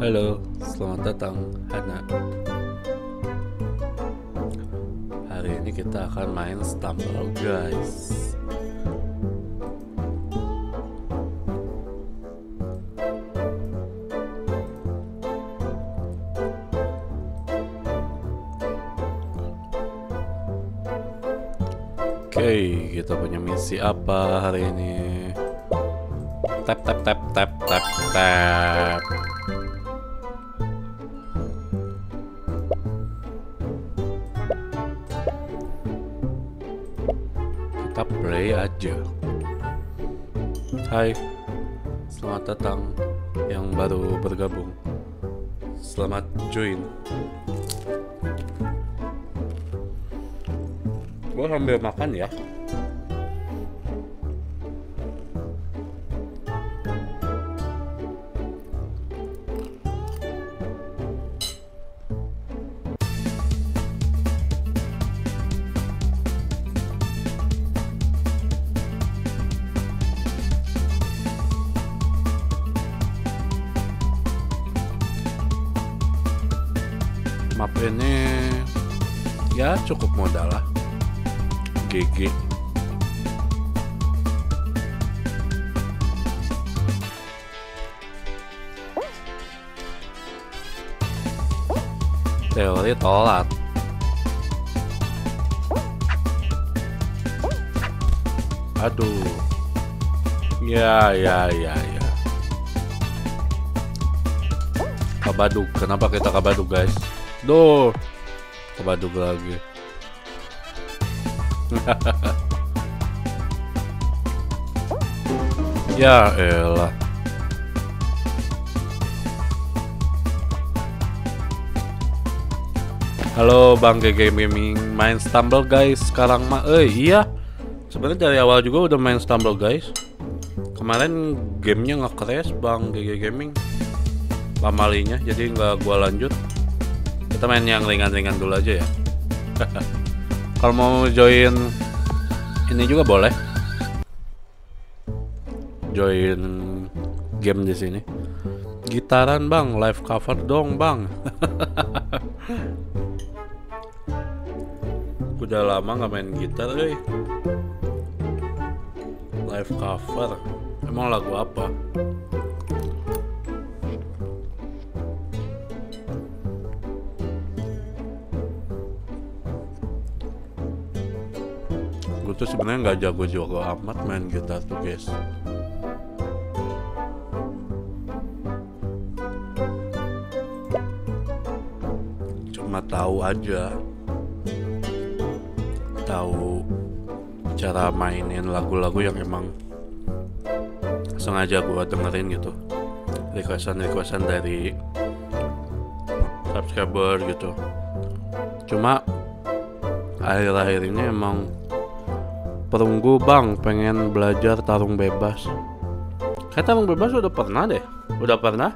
Halo, selamat datang Hana. Hari ini kita akan main Stumble guys. Oke, kita punya misi apa hari ini? Tap tap tap tap tap tap. Aja. Hai, selamat datang yang baru bergabung. Selamat join. Gue sambil makan ya. Teori tolak. Aduh. Ya, ya, ya, ya. Kabadug. Kenapa kita kabadug, guys? Duh. Kabadug lagi. ya elah. Halo Bang GG Gaming, main Stumble guys sekarang mah eh iya. Sebenarnya dari awal juga udah main Stumble guys. Kemarin gamenya nge-crash Bang GG Gaming. Lamalinya jadi nggak gua lanjut. Kita main yang ringan-ringan dulu aja ya. Kalau mau join ini juga boleh. Join game di sini. Gitaran bang, live cover dong bang. Udah lama nggak main gitar, eh. Live cover. Emang lagu apa? gue tuh sebenarnya nggak jago-jago amat main gitar tuh guys cuma tahu aja tahu cara mainin lagu-lagu yang emang sengaja gue dengerin gitu. Requestan-requestan dari subscriber gitu. Cuma akhir-akhir ini emang perunggu bang pengen belajar tarung bebas. Kayak tarung bebas udah pernah deh. Udah pernah?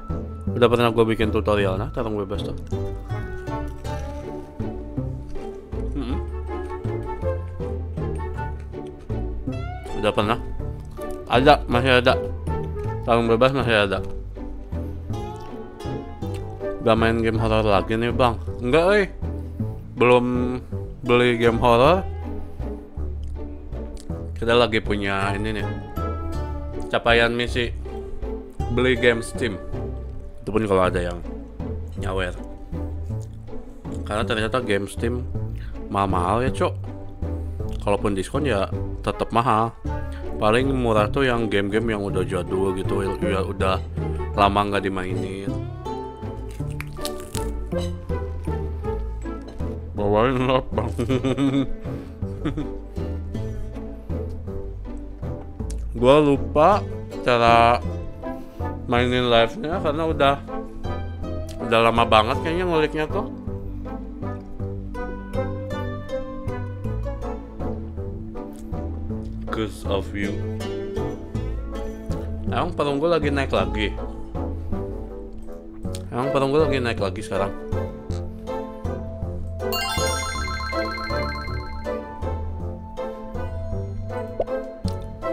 Udah pernah gue bikin tutorial nah tarung bebas tuh udah pernah? Ada masih ada. Tarung bebas masih ada. Gak main game horror lagi nih bang. Enggak eh belum beli game horror. Kita lagi punya ini nih. Capaian misi. Beli game Steam. Itu pun kalau ada yang nyawer. Karena ternyata game Steam mahal-mahal ya cok kalaupun diskon ya tetap mahal. Paling murah tuh yang game-game yang udah jadul gitu ya udah lama nggak dimainin. Bawain lah bang. Gue lupa cara mainin live-nya karena udah udah lama banget kayaknya nguliknya tuh Cause of you. Emang perunggu lagi naik lagi? Emang perunggu lagi naik lagi sekarang?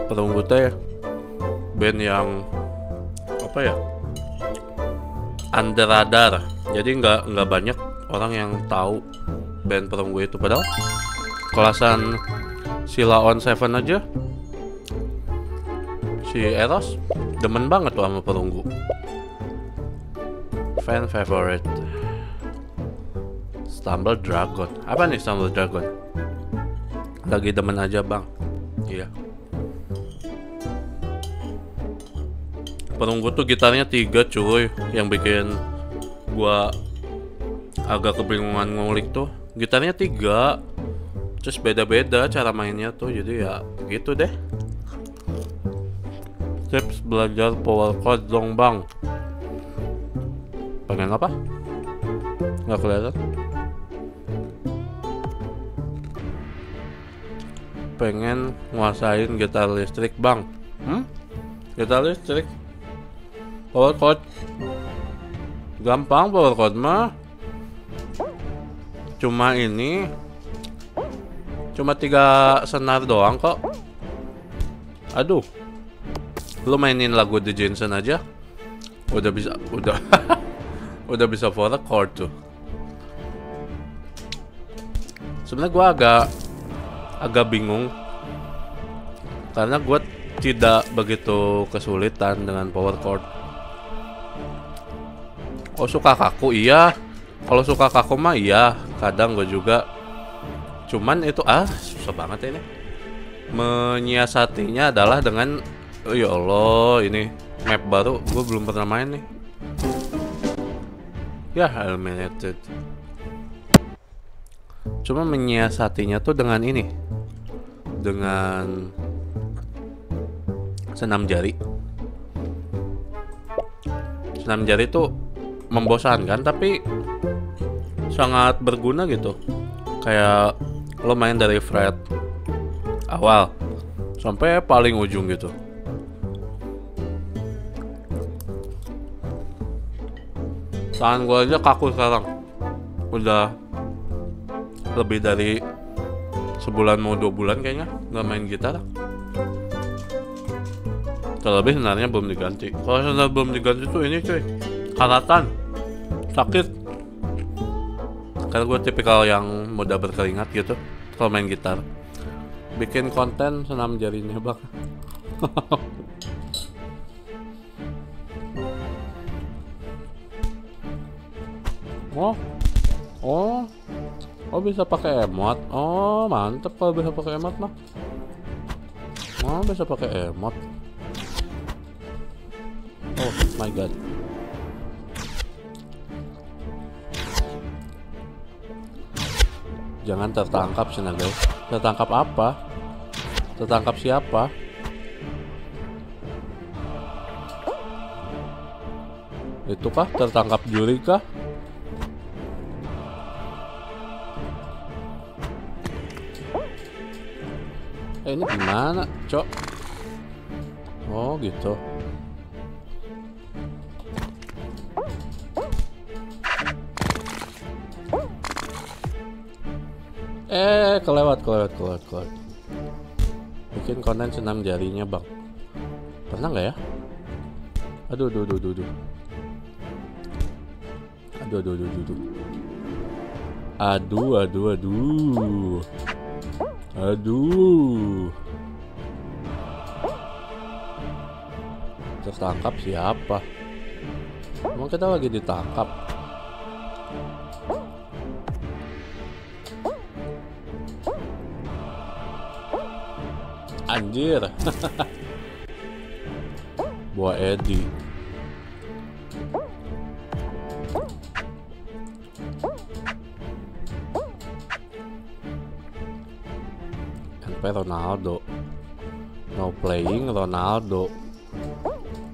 Perunggu teh band yang apa ya? Under radar. Jadi nggak nggak banyak orang yang tahu band perunggu itu. Padahal kelasan Sila on Seven aja. Si Eros demen banget tuh sama perunggu. Fan favorite. Stumble Dragon. Apa nih Stumble Dragon? Lagi demen aja bang. Iya. Perunggu tuh gitarnya tiga cuy. Yang bikin gua agak kebingungan ngulik tuh. Gitarnya tiga terus beda-beda cara mainnya tuh jadi ya gitu deh. Tips belajar power chord dong bang. Pengen apa? Nggak kelihatan? Pengen nguasain gitar listrik bang. Hmm? gitar listrik? Power chord? Gampang power chord mah. Cuma ini cuma tiga senar doang kok. Aduh. Lu mainin lagu The Jensen aja. Udah bisa udah. Udah bisa power chord tuh. Sebenarnya gua agak agak bingung. Karena gue tidak begitu kesulitan dengan power chord. Oh suka kaku? Iya. Kalau suka kaku mah iya. Kadang gue juga Cuman itu ah susah banget ini. Menyiasatinya adalah dengan Oh ya Allah ini Map baru gue belum pernah main nih. Ya eliminated Cuma menyiasatinya tuh dengan ini. Dengan Senam jari. Senam jari tuh membosankan tapi sangat berguna gitu. Kayak lo main dari fret awal. Sampai paling ujung gitu. Tangan gue aja kaku sekarang. Udah lebih dari sebulan mau dua bulan kayaknya nggak main gitar. Terlebih sebenarnya belum diganti. Kalau sebenarnya belum diganti tuh ini cuy karatan. Sakit karena gue tipikal yang mudah berkeringat gitu kalau main gitar. Bikin konten senam jarinya bang oh oh oh bisa pakai emot? Oh mantep kalau bisa pakai emot mah. Oh bisa pakai emot. Oh my god Jangan tertangkap sih guys. Tertangkap apa? Tertangkap siapa? Itu kah tertangkap juri kah? Eh ini gimana, Cok? Oh, gitu. Eh, kelewat, kelewat, kelewat, kelewat. Bikin konten senam jarinya, Bang. Pernah nggak ya? Aduh, aduh, aduh, aduh. Aduh, aduh, aduh, aduh. Aduh, aduh, aduh. Aduh. Tertangkap siapa? Emang kita lagi ditangkap? Anjir. Buah Edi. MP Ronaldo. No playing Ronaldo.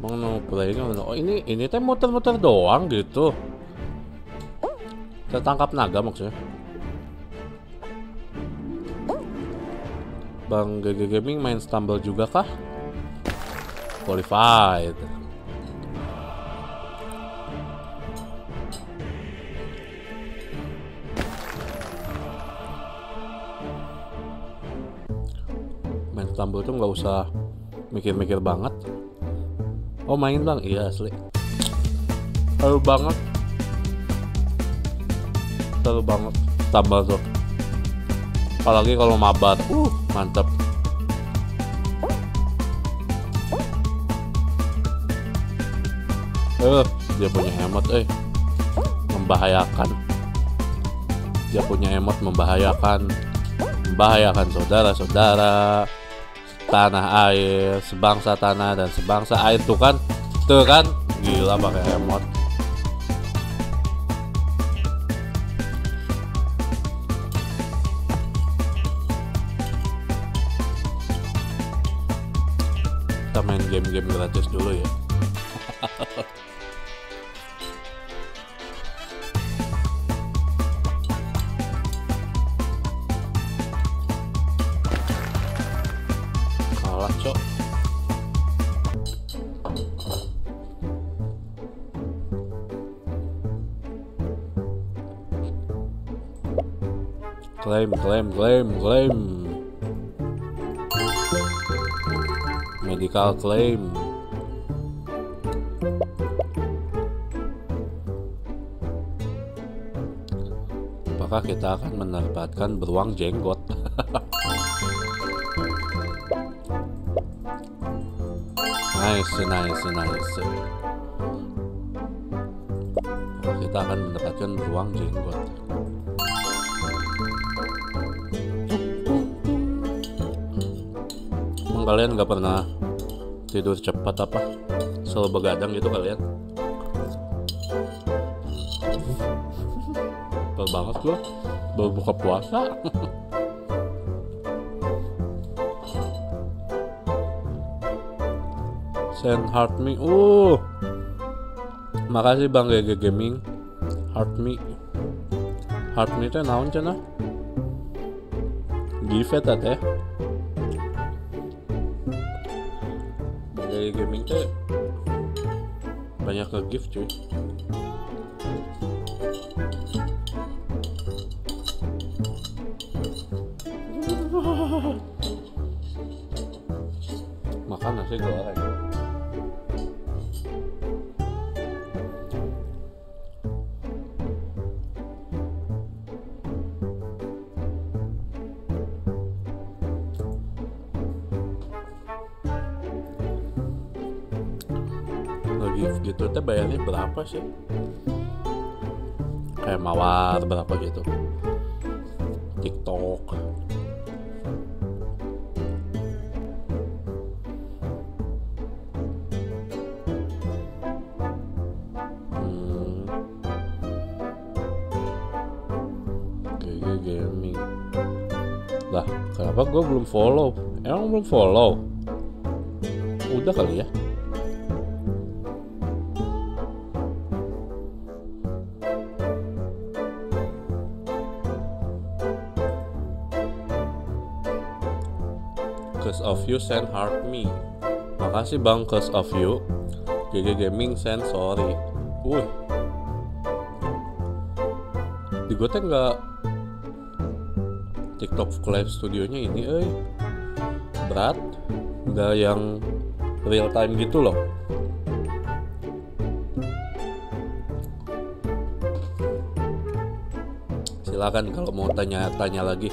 Mau no playing Ronaldo. Oh ini ini teh muter-muter doang gitu. Tertangkap naga maksudnya. Bang GG Gaming main Stumble juga kah? Qualified. Main Stumble tuh nggak usah mikir-mikir banget. Oh main bang, iya asli. seru banget seru banget tambah tuh apalagi kalau mabar uh mantep eh dia punya emot eh. Membahayakan. Dia punya emot membahayakan. Membahayakan saudara-saudara tanah air sebangsa tanah dan sebangsa air. Tuh kan? Tuh kan? Gila pakai emot klaim klaim klaim klaim medical claim. Apakah kita akan mendapatkan beruang jenggot? Nice nice nice. Apakah kita akan mendapatkan beruang jenggot kalian nggak pernah tidur cepat apa? Selalu begadang gitu kalian? Betul banget loh, baru buka puasa. Send heart me, uh, makasih bang GG Gaming, heart me, heart me teh naon cenah? Give it teh. Banyak ke gift cuy makan gitu teh bayarnya berapa sih? Kayak mawar berapa gitu. Tiktok. Hmm. Kenapa gue belum follow? Emang belum follow? Udah kali ya you send heart me. Makasih bang Cause of you. GG Gaming send sorry. Wuh Di gue teh nggak TikTok Live studionya ini eh Berat. Nggak yang real time gitu loh. Silakan kalau mau tanya-tanya lagi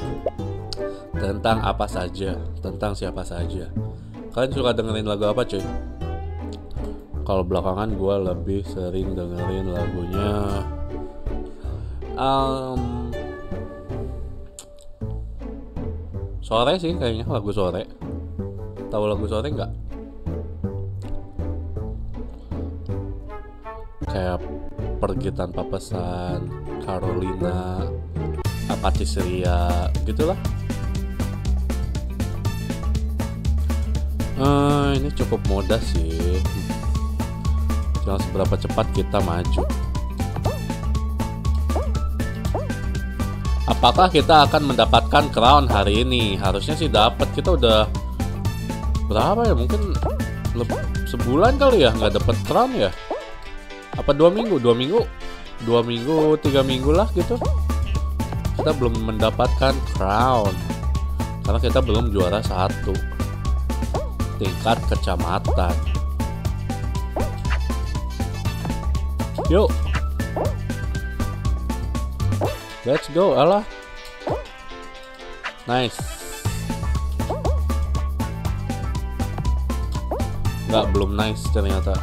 tentang apa saja, tentang siapa saja. Kalian suka dengerin lagu apa cuy? Kalau belakangan gue lebih sering dengerin lagunya um, sore sih kayaknya lagu sore. Tahu lagu sore nggak? Kayak pergi tanpa pesan, Carolina, Apache Ria, gitulah. Eh, ini cukup mudah sih. Jangan seberapa cepat kita maju. Apakah kita akan mendapatkan crown hari ini? Harusnya sih dapat. Kita udah berapa ya? Mungkin sebulan kali ya nggak dapat crown ya? Apa dua minggu? Dua minggu? Dua minggu, tiga minggu lah gitu. Kita belum mendapatkan crown karena kita belum juara satu tingkat kecamatan. Yuk. Let's go, alah. Nice. Nggak, belum nice ternyata.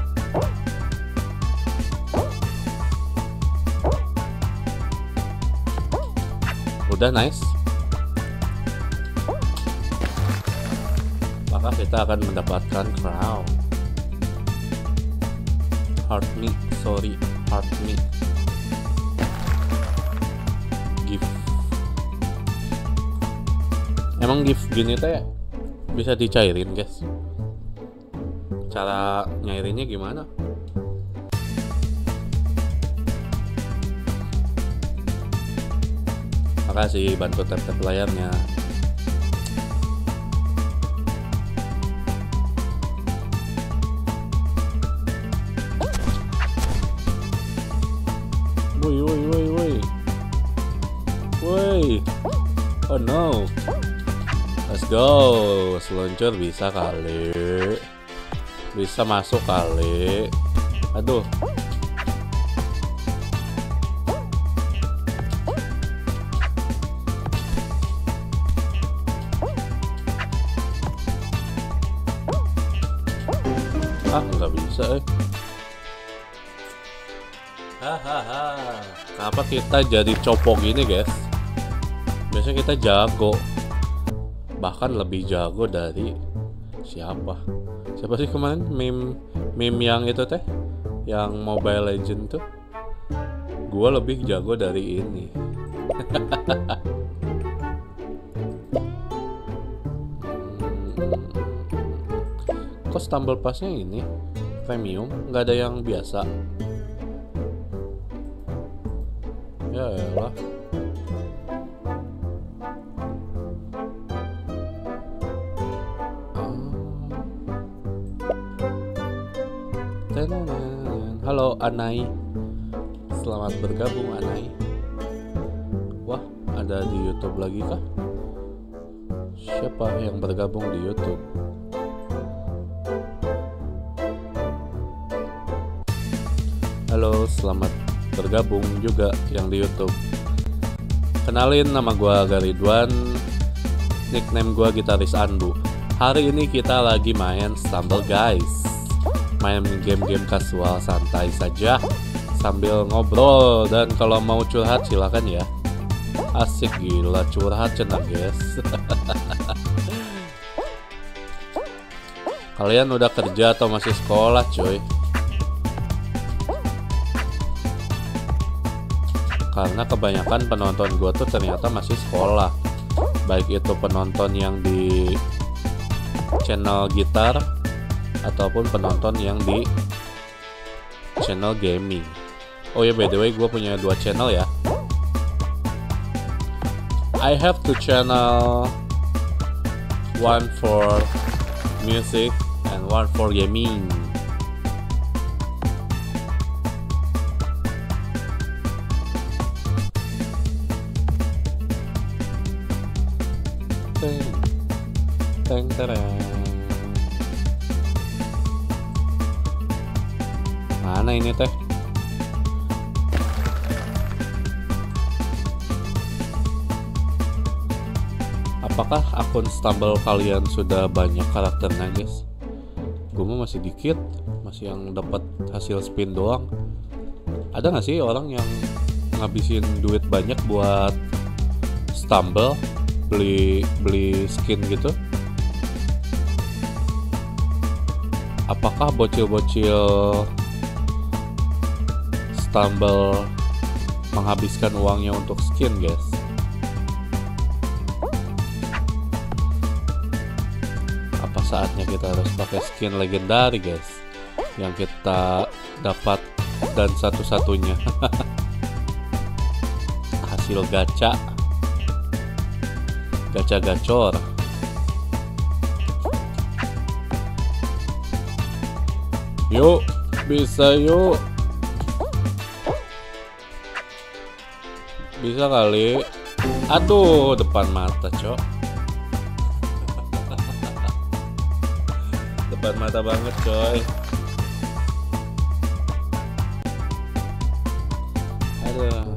Udah nice. Kita akan mendapatkan crown. Heart me, sorry, heart me. Gift. Emang gift gini teh bisa dicairin, guys? Cara nyairinnya gimana? Makasih bantu tap-tap layarnya. Woi woi woi woi. Woi. Oh no. Let's go. Seluncur bisa kali. Bisa masuk kali. Aduh. Kita jadi copok gini, guys? Biasanya kita jago. Bahkan lebih jago dari siapa? Siapa sih kemarin meme meme yang itu teh? Yang Mobile Legend tuh? Gua lebih jago dari ini. Hmm. Kok stumble passnya ini premium? Nggak ada yang biasa? Anai. Selamat bergabung Anai. Wah ada di Youtube lagi kah? Siapa yang bergabung di Youtube? Halo selamat bergabung juga yang di Youtube. Kenalin nama gua Garidwan. Nickname gua Gitaris Andu. Hari ini kita lagi main Stumble Guys main game-game kasual santai saja sambil ngobrol. Dan kalau mau curhat silakan ya. Asik gila curhat cenah guys. Kalian udah kerja atau masih sekolah coy karena kebanyakan penonton gue tuh ternyata masih sekolah. Baik itu penonton yang di channel gitar ataupun penonton yang di channel gaming. Oh ya by the way gue punya dua channel ya. I have two channel, one for music and one for gaming. Teng, teng, tereng. Mana ini teh? Apakah akun Stumble kalian sudah banyak karakternya guys? Gue mah masih dikit, masih yang dapat hasil spin doang. Ada nggak sih orang yang ngabisin duit banyak buat Stumble beli beli skin gitu? Apakah bocil-bocil Stumble menghabiskan uangnya untuk skin guys. Apa saatnya kita harus pakai skin legendary guys? Yang kita dapat dan satu-satunya. Hasil gacha. Gacha gacor. Yuk bisa yuk Bisa kali. Aduh, depan mata, Cok. depan mata banget, coy. Aduh.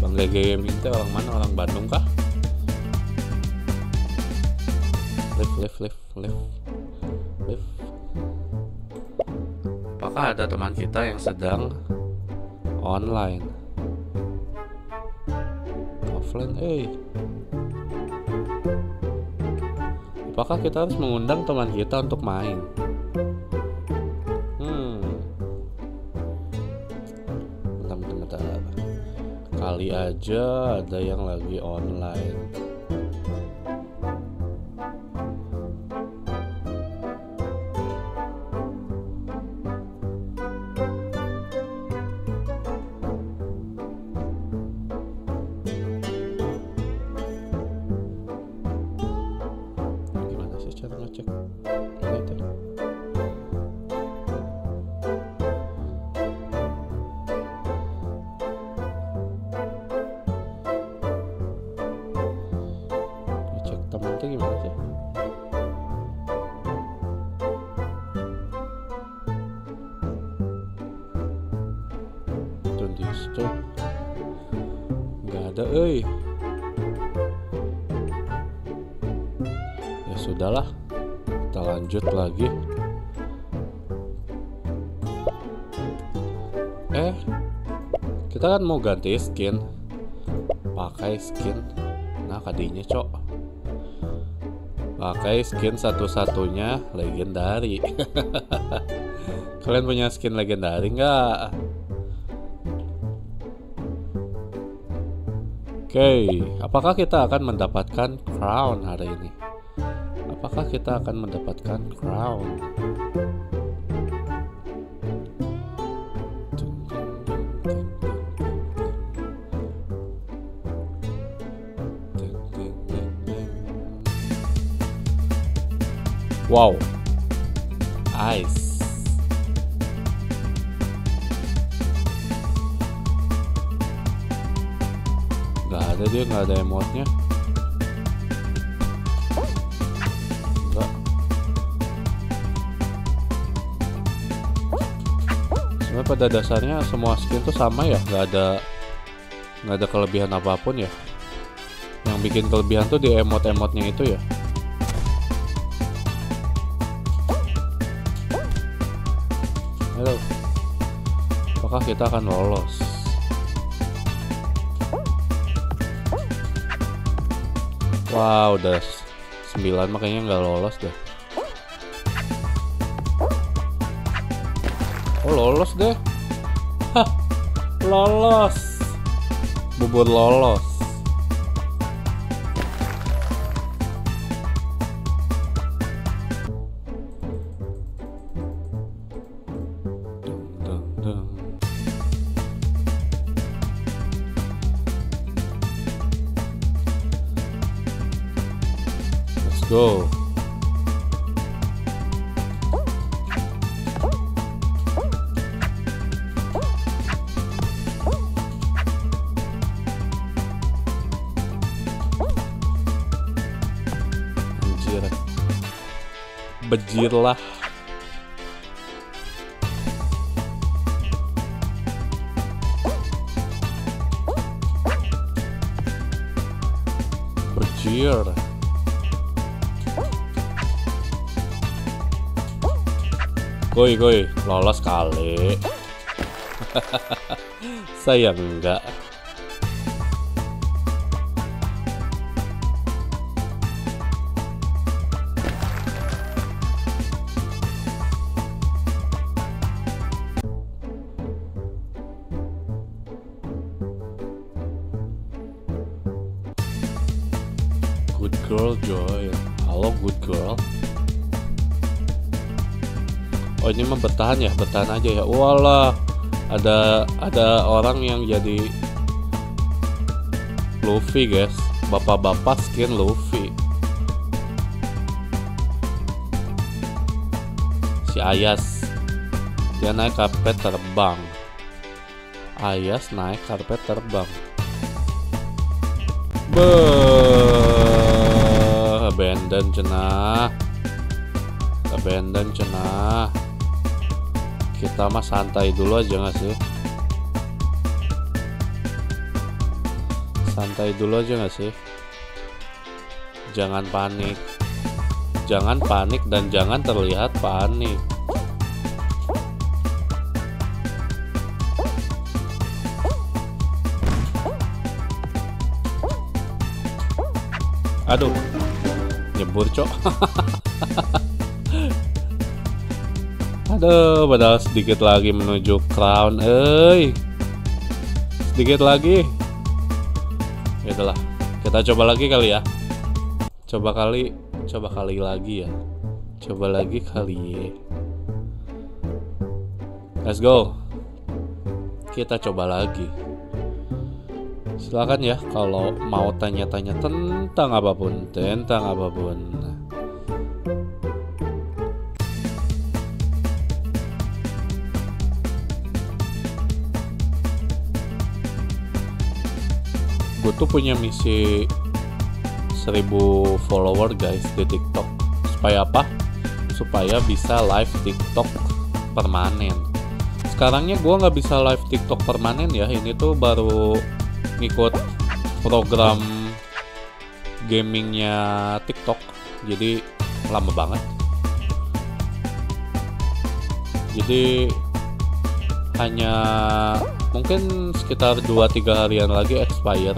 Bang Gaming itu orang mana? Orang Bandung kah? Lift, lift, lift, lift. Ada teman kita yang sedang online? Offline, eh. Apakah kita harus mengundang teman kita untuk main? Hmm. Kali aja ada yang lagi online. Kan mau ganti skin. Pakai skin. Nah, kadinya, Cok. Pakai skin satu-satunya legendary. Kalian punya skin legendary nggak? Oke, apakah kita akan mendapatkan crown hari ini? Apakah kita akan mendapatkan crown? Wow, ice. Gak ada dia, nggak ada emotnya. Sebenarnya pada dasarnya semua skin tuh sama ya, nggak ada nggak ada kelebihan apa pun ya. Yang bikin kelebihan tuh di emot-emotnya itu ya. Kita akan lolos? Wow, udah 9 makanya nggak lolos deh. Oh, lolos deh. Hah, lolos. Bubur lolos. Bejir lah. Bejir. Koi koi lolos kali. Saya enggak. Bertahan ya, bertahan aja ya. Walah, ada ada orang yang jadi Luffy guys, bapak-bapak skin Luffy. Si Ayas, dia naik karpet terbang. Ayas naik karpet terbang. Beuh, abandon cenah. abandon cenah kita mah santai dulu aja nggak sih? Santai dulu aja nggak sih? Jangan panik. Jangan panik dan jangan terlihat panik. Aduh nyebur cok aduh padahal sedikit lagi menuju crown eh sedikit lagi. Ya udahlah kita coba lagi kali ya. Coba kali coba kali lagi ya. Coba lagi kali ya. Let's go. Kita coba lagi. Silakan ya kalau mau tanya-tanya tentang apa pun tentang apa pun gue tuh punya misi 1000 follower guys di TikTok. Supaya apa? supaya bisa live TikTok permanen. Sekarangnya gue nggak bisa live TikTok permanen ya. Ini tuh baru ngikut program gamingnya TikTok. Jadi lama banget. Jadi hanya mungkin sekitar 2-3 harian lagi expire.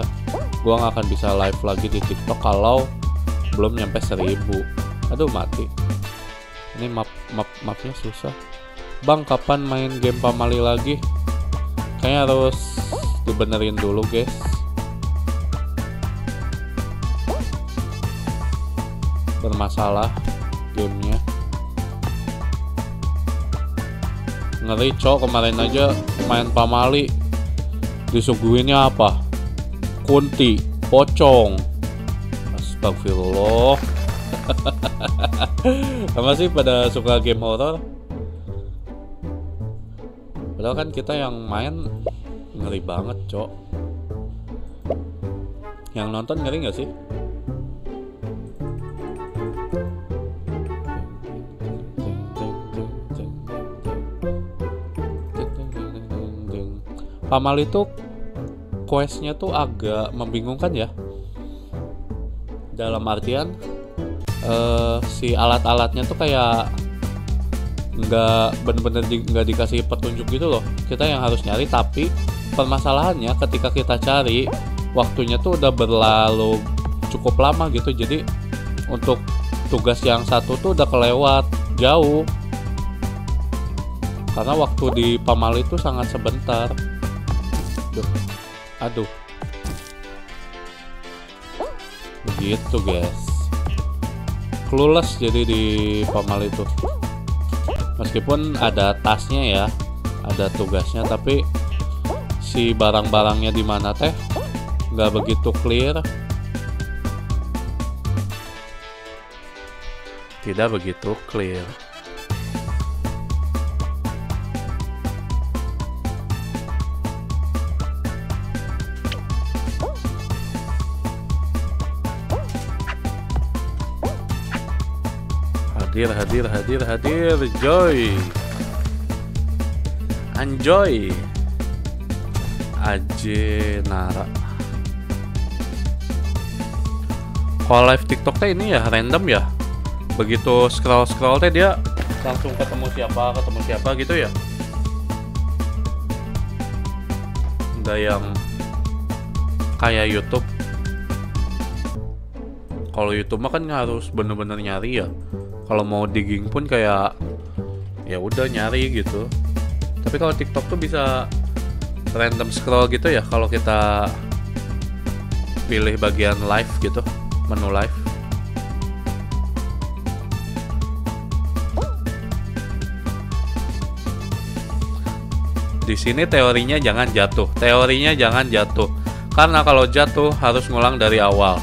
Gua nggak akan bisa live lagi di TikTok kalau belum nyampe 1000 aduh mati. Ini map map mapnya susah. Bang kapan main game pamali lagi? Kayaknya harus dibenerin dulu guys. Bermasalah gamenya ngeri cok kemarin aja main pamali. Disuguhinnya apa? Kunti pocong. Astagfirullah. Sama sih pada suka game horror. Padahal kan kita yang main ngeri banget cok. Yang nonton ngeri nggak sih Pamal itu questnya tuh agak membingungkan ya. Dalam artian uh, si alat-alatnya tuh kayak nggak bener-bener di, nggak dikasih petunjuk gitu loh. Kita yang harus nyari tapi permasalahannya ketika kita cari waktunya tuh udah berlalu cukup lama gitu. Jadi untuk tugas yang satu tuh udah kelewat jauh. Karena waktu di Pamal itu sangat sebentar Aduh. Aduh. Begitu guys. Clueless jadi di Pamal itu. Meskipun ada tasnya ya, ada tugasnya tapi si barang-barangnya di mana teh nggak begitu clear. Tidak begitu clear. Hadir hadir hadir hadir joy. Enjoy aje nara. Kalau live tiktok teh ini ya random ya. Begitu scroll scroll teh dia langsung ketemu siapa ketemu siapa gitu ya. Nggak yang kayak YouTube. Kalau YouTube mah kan harus bener-bener nyari ya kalau mau digging pun kayak ya udah nyari gitu. Tapi kalau TikTok tuh bisa random scroll gitu ya kalau kita pilih bagian live gitu menu live. Di sini teorinya jangan jatuh teorinya jangan jatuh. Karena kalau jatuh harus ngulang dari awal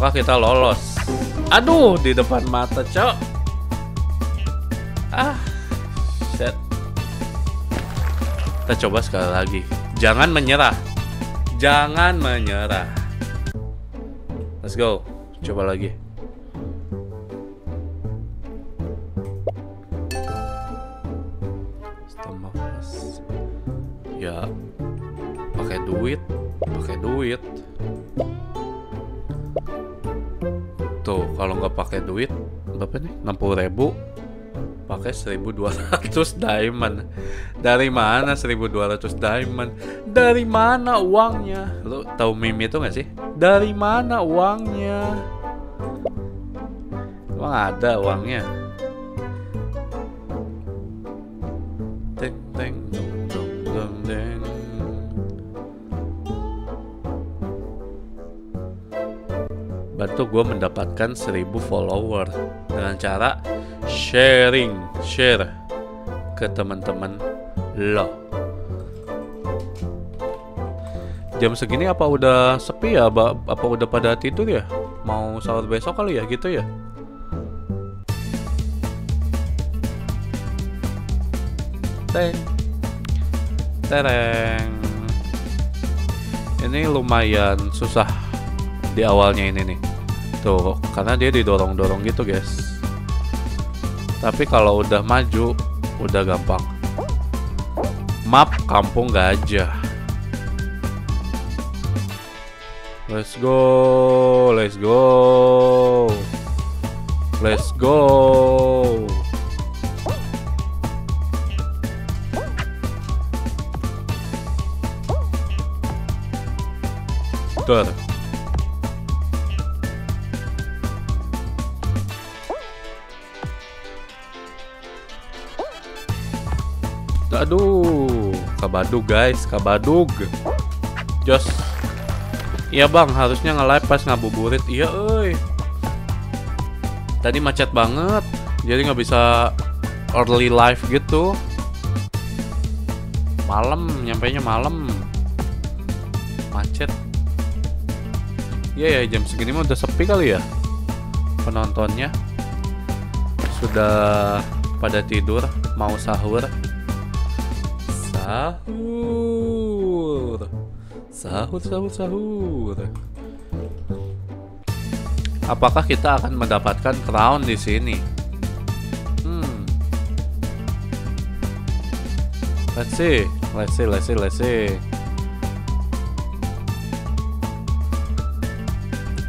apakah kita lolos? Aduh di depan mata cok. Ah set kita coba sekali lagi. Jangan menyerah. Jangan menyerah. Let's go. Coba lagi. Ya, pakai duit, pakai duit. Tuh, kalau nggak pakai duit, berapa nih? 60 ribu. Pakai 1200 diamond. Dari mana 1200 diamond? Dari mana uangnya? Lu tahu meme itu nggak sih? Dari mana uangnya? Emang ada uangnya bantu gue mendapatkan 1000 follower dengan cara sharing share ke teman-teman lo. Jam segini apa udah sepi ya? Apa, apa udah pada tidur ya? Mau sahur besok kali ya? Gitu ya? Teng. Tereng. Ini lumayan susah di awalnya ini nih tuh karena dia didorong-dorong gitu guys. Tapi kalau udah maju udah gampang. Map kampung gajah. Let's go let's go. Let's go. Tur. Aduh, kabadug guys, kabadug. Jos. Iya bang, harusnya nge-live pas ngabuburit. Iya, oi. Tadi macet banget, jadi nggak bisa early live gitu. Malam, nyampe nya malam. Macet. Iya ya, jam segini mah udah sepi kali ya penontonnya. Sudah pada tidur, mau sahur sahur. Sahur sahur sahur. Apakah kita akan mendapatkan crown di sini? Hmm. Let's see. Let's see let's see let's see.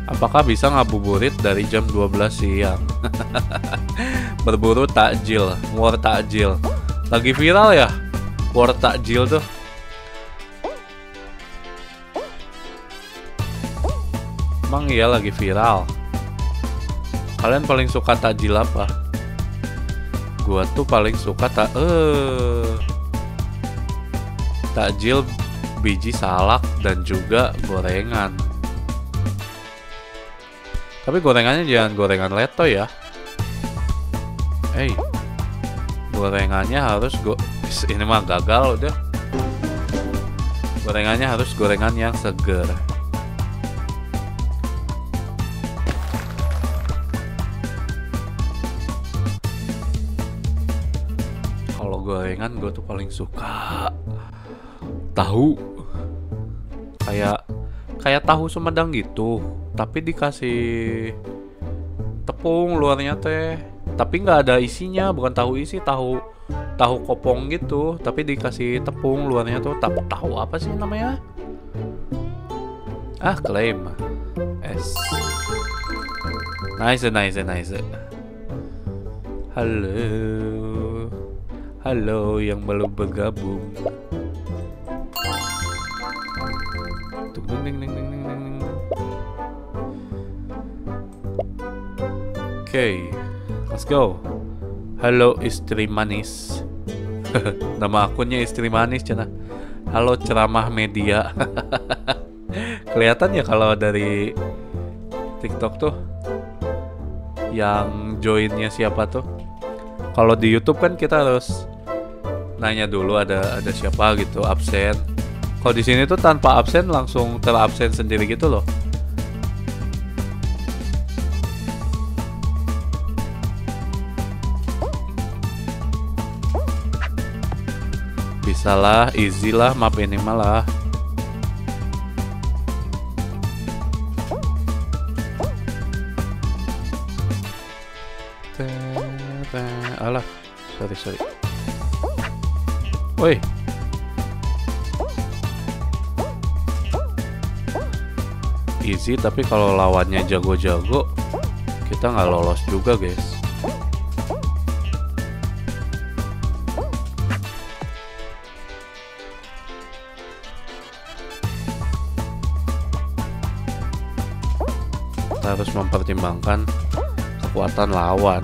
Apakah bisa ngabuburit dari jam 12 siang? Berburu takjil war takjil. Lagi viral ya war takjil tuh Emang iya lagi viral Kalian paling suka takjil apa? Gua tuh paling suka tak eh takjil biji salak dan juga gorengan. Tapi gorengannya jangan gorengan leto ya. Eh, gorengannya harus go ini mah gagal udah. Gorengannya harus gorengan yang seger. Kalau gorengan gue tuh paling suka tahu kayak kayak tahu Sumedang gitu, tapi dikasih tepung luarnya teh, tapi nggak ada isinya, bukan tahu isi, tahu tahu kopong gitu, tapi dikasih tepung luarnya tuh tak tahu apa sih namanya? Ah, klaim. S. Nice, nice, nice. Halo. Halo yang belum bergabung. Oke, okay, let's go. Halo istri manis. Nama akunnya istri manis cina. Halo ceramah media. Kelihatan ya kalau dari TikTok tuh yang joinnya siapa tuh. Kalau di YouTube kan kita harus nanya dulu ada ada siapa gitu absen. Kalau di sini tuh tanpa absen langsung terabsen sendiri gitu loh. bisa lah easy lah map ini malah alah sorry sorry. Woi. Easy tapi kalau lawannya jago-jago kita nggak lolos juga guys. Mempertimbangkan kekuatan lawan.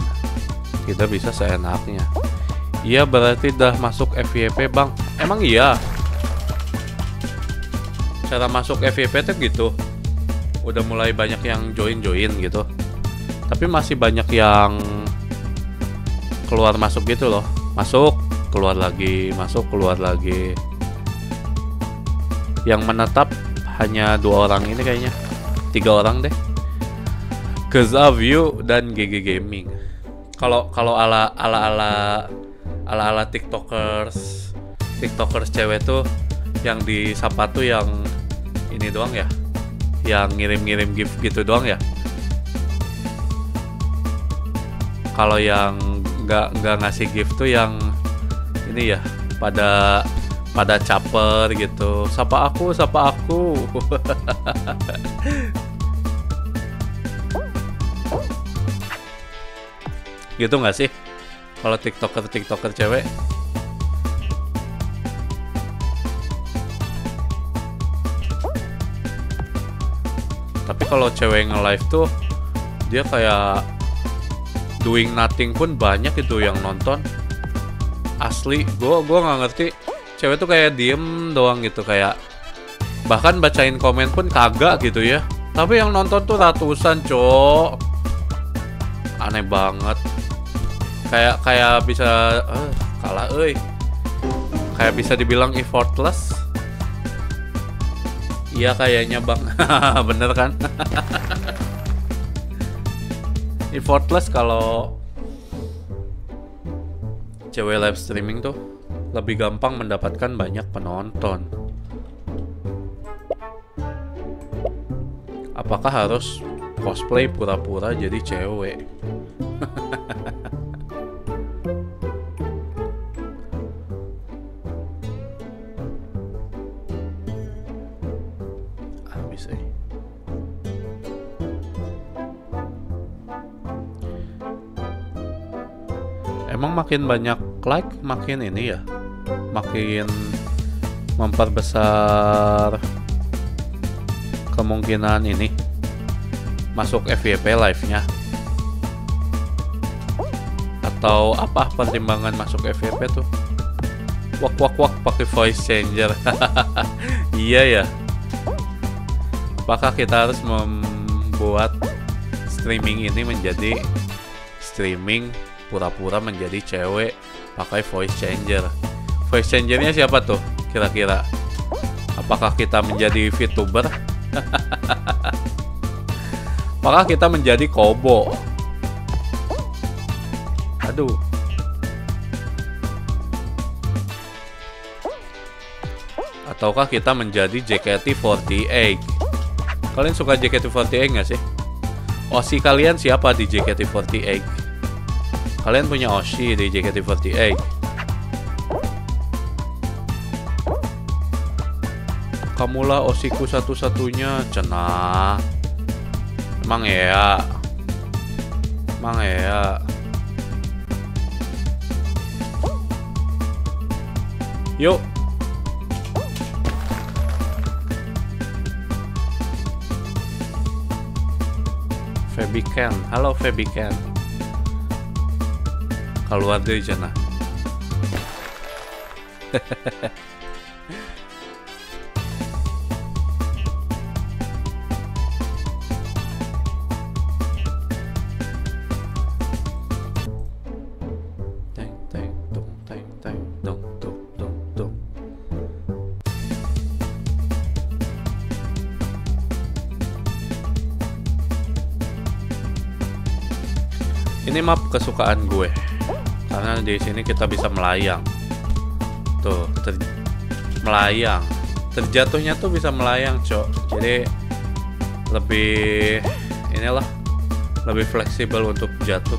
Tidak bisa seenaknya. Iya berarti dah masuk FYP bang? Emang iya? Cara masuk FYP tuh gitu. Udah mulai banyak yang join-join gitu. Tapi masih banyak yang keluar masuk gitu loh. Masuk keluar lagi masuk keluar lagi. Yang menetap hanya dua orang ini kayaknya. Tiga orang deh Kezaview dan GG Gaming. Kalau kalau ala ala ala ala ala tiktokers tiktokers cewek tuh yang disapa tuh yang ini doang ya? Yang ngirim-ngirim gift gitu doang ya? Kalau yang nggak nggak ngasih gift tuh yang ini ya pada pada caper gitu. Sapa aku sapa aku gitu nggak sih? Kalau tiktoker tiktoker cewek? Tapi kalau cewek nge-live tuh dia kayak doing nothing pun banyak itu yang nonton. Asli gue gua nggak ngerti. Cewek tuh kayak diem doang gitu kayak bahkan bacain komen pun kagak gitu ya. Tapi yang nonton tuh ratusan cok. Aneh banget kayak kayak bisa uh, kalah euy. Kayak bisa dibilang effortless. Iya kayaknya bang. Bener kan? Effortless kalau Cewek live streaming tuh Lebih gampang mendapatkan banyak penonton. Apakah harus cosplay pura-pura jadi cewek makin banyak like makin ini ya. Makin memperbesar kemungkinan ini masuk FYP live-nya. Atau apa pertimbangan masuk FYP tuh? Wak wak wak pakai voice changer. Iya ya. Apakah kita harus membuat streaming ini menjadi streaming pura-pura menjadi cewek pakai voice changer. Voice changernya siapa tuh kira-kira? Apakah kita menjadi VTuber? Apakah kita menjadi kobo? Aduh. Ataukah kita menjadi JKT48 kalian suka JKT48 nggak sih? Osi kalian siapa di JKT48 kalian punya Oshi di JKT48 kamulah osiku satu-satunya cenah emang ya? Emang ya? Yuk. Febiken halo Febiken tung tung tung. Ini map kesukaan gue. Karena di sini kita bisa melayang. Tuh, ter- melayang. Terjatuhnya tuh bisa melayang, Cok. Jadi lebih inilah lebih fleksibel untuk jatuh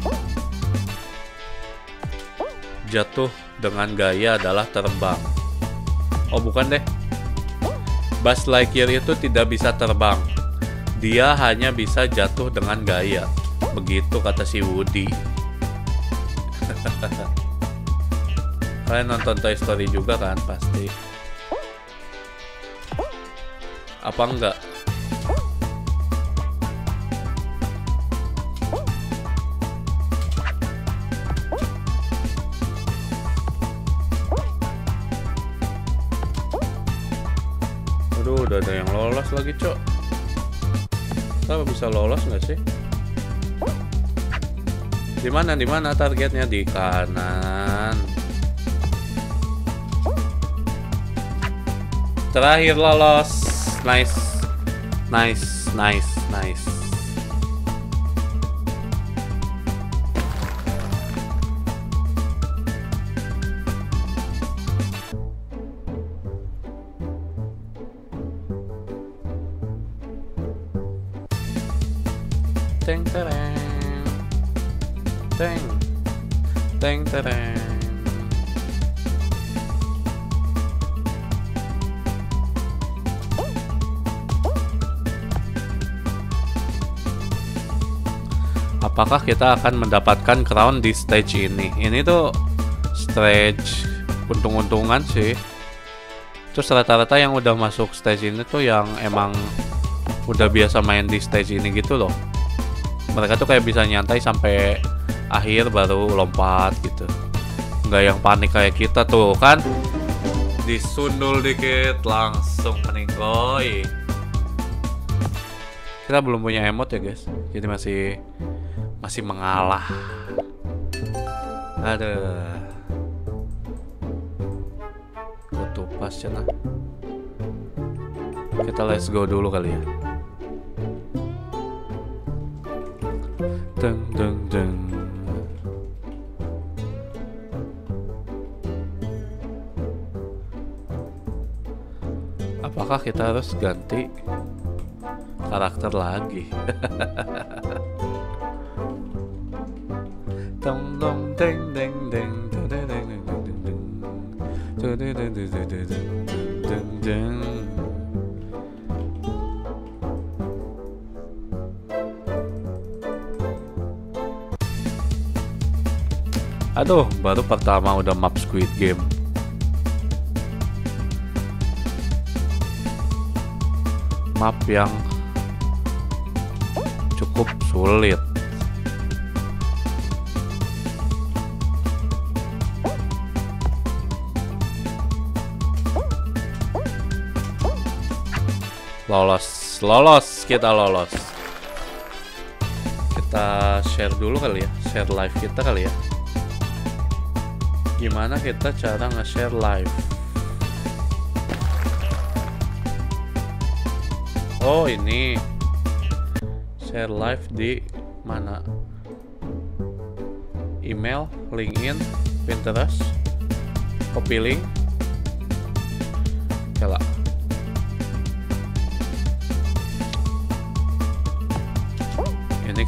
jatuh dengan gaya adalah terbang. Oh bukan deh. Buzz Lightyear itu tidak bisa terbang. Dia hanya bisa jatuh dengan gaya. Begitu kata si Woody. Kalian nonton Toy Story juga kan pasti. Apa enggak? Aduh, udah ada yang lolos lagi, Cok. Kita bisa lolos nggak sih? Di mana? Di mana targetnya? Di kanan. Terakhir lolos, Nice. Nice, nice, nice. Ding, da, ding. Ding, da, ding. Apakah kita akan mendapatkan crown di stage ini? Ini tuh stage untung-untungan sih. Terus rata-rata yang udah masuk stage ini tuh yang emang udah biasa main di stage ini gitu loh. Mereka tuh kayak bisa nyantai sampai akhir baru lompat gitu. Nggak yang panik kayak kita tuh kan. Disundul dikit langsung meninggoy. Kita belum punya emot ya guys. Jadi masih masih mengalah. Aduh. Ketupas cina. Kita let's go dulu kali ya. Deng deng deng. Apakah kita harus ganti karakter lagi? deng. Aduh, baru pertama udah map Squid Game. Map yang cukup sulit. Lolos, lolos, kita lolos. Kita share dulu kali ya, share live kita kali ya. Gimana kita cara nge-share live? Oh, ini. Share live di mana? Email, LinkedIn, Pinterest, copy link.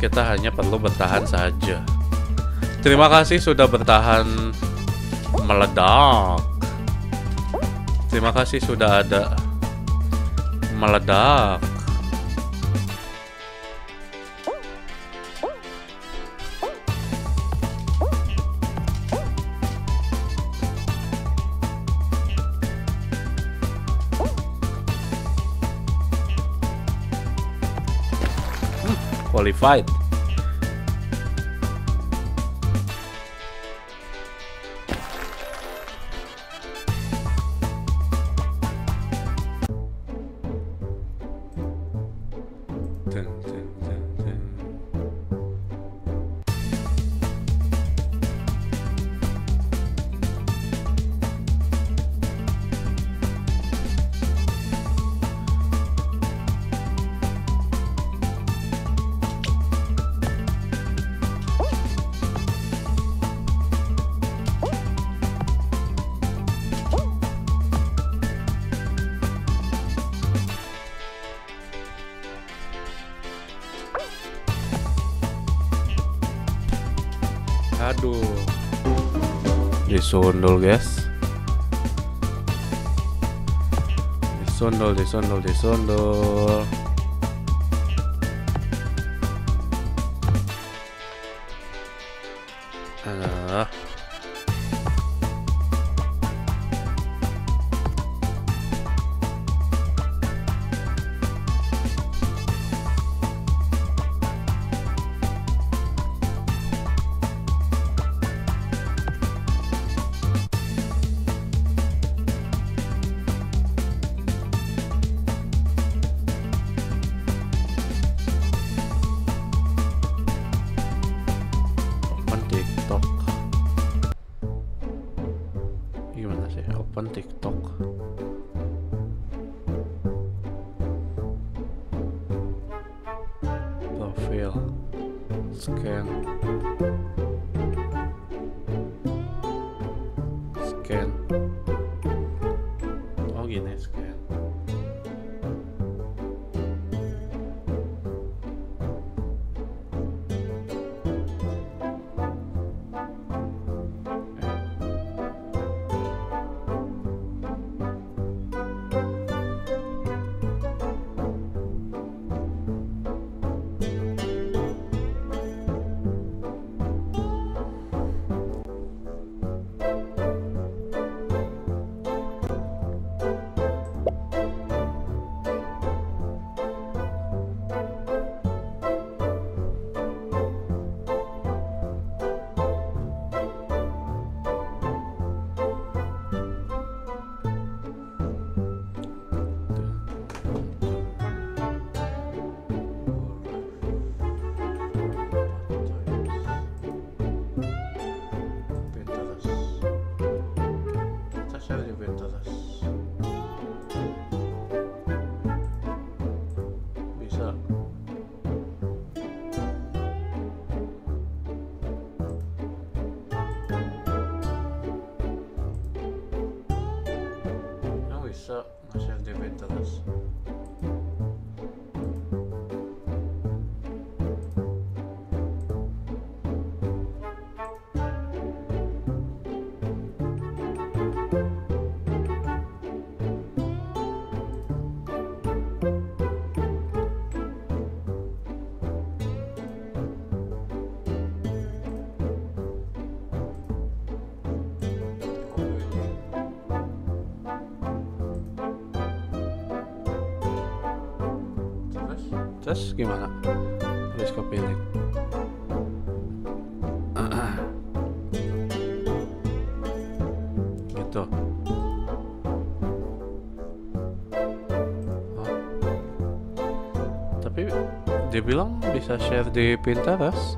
Kita hanya perlu bertahan saja. Terima kasih sudah bertahan meledak. Terima kasih sudah ada meledak. Qualified. Disundul guys disundul disundul disundul Alah. Scan Terus gimana? Terus kepilih. gitu. Oh. Tapi dia bilang bisa share di Pinterest.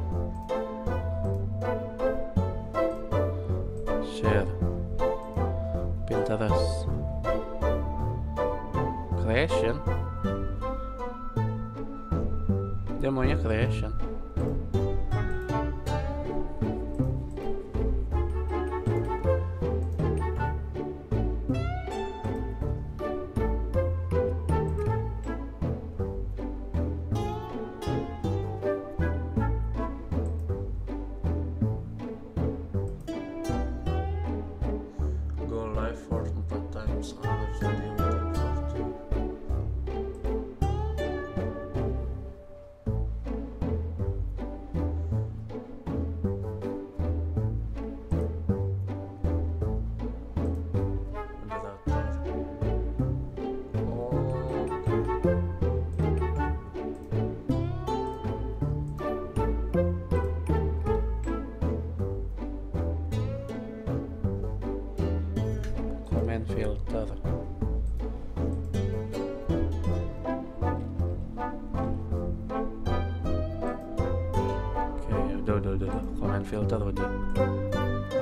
Comment filter udah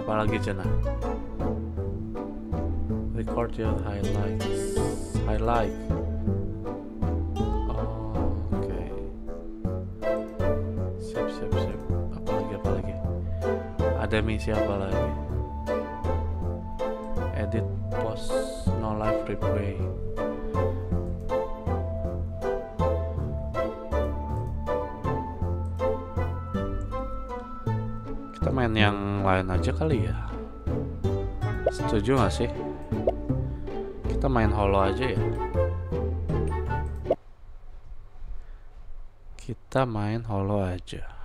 apalagi cina record your highlights. Highlight. Oh oke. Sip sip ada misi apa lagi lain aja kali ya Setuju gak sih? Kita main holo aja ya. Kita main holo aja.